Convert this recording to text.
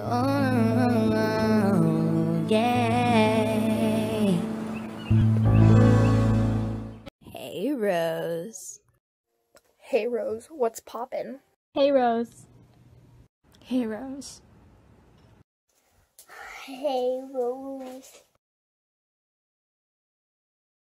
Hey, Rose. Hey Rose, what's poppin'? Hey Rose. Hey Rose. Hey Rose.